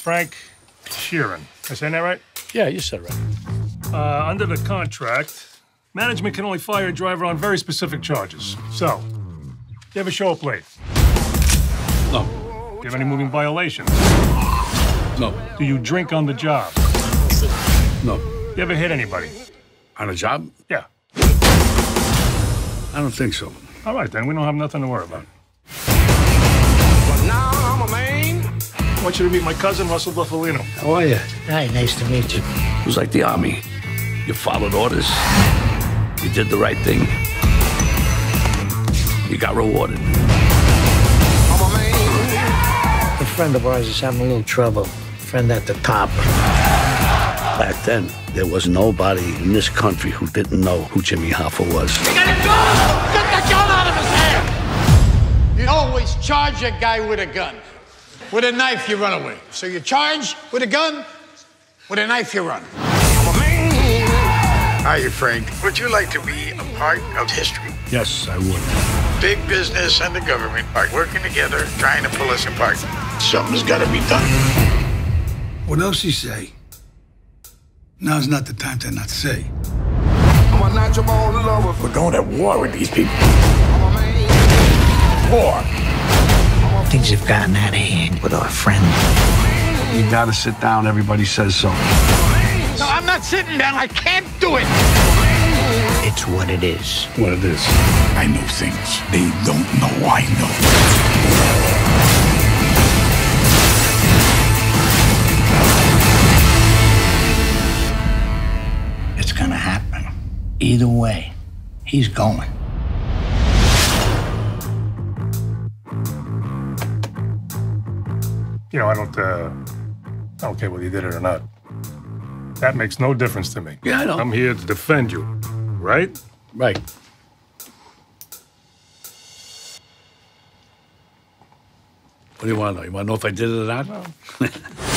Frank Sheeran. I saying that right? Yeah, you said it right. Uh, under the contract, management can only fire a driver on very specific charges. So, do you ever show up late? No, Do you have any moving violations? no, Do you drink on the job? no. You ever hit anybody? On a job? Yeah. I don't think so. All right, then. We don't have nothing to worry about. Want you to meet my cousin, Russell Bufalino. How are you? Hi, nice to meet you. It was like the army. You followed orders. You did the right thing. You got rewarded. I'm a man. A friend of ours is having a little trouble. Friend at the top. Back then, there was nobody in this country who didn't know who Jimmy Hoffa was. Get the gun out of his hand! You always charge a guy with a gun. With a knife, you run away. So you charge with a gun, with a knife, you run. I'm a. Hiya, Frank. Would you like to be a part of history? Yes, I would. Big business and the government are working together, trying to pull us apart. Something's got to be done. What else you say? Now's not the time to not say. I'm a natural lover. We're going to war with these people. I'm a man. War. Things have gotten out of hand with our friend. You gotta sit down. Everybody says so. No, I'm not sitting down. I can't do it. It's what it is. What it is. I know things they don't know I know. It's gonna happen. Either way, he's going. You know, I don't, uh, I don't care whether you did it or not. That makes no difference to me. Yeah, I know. I'm here to defend you, right? Right. What do you want to know? You want to know if I did it or not?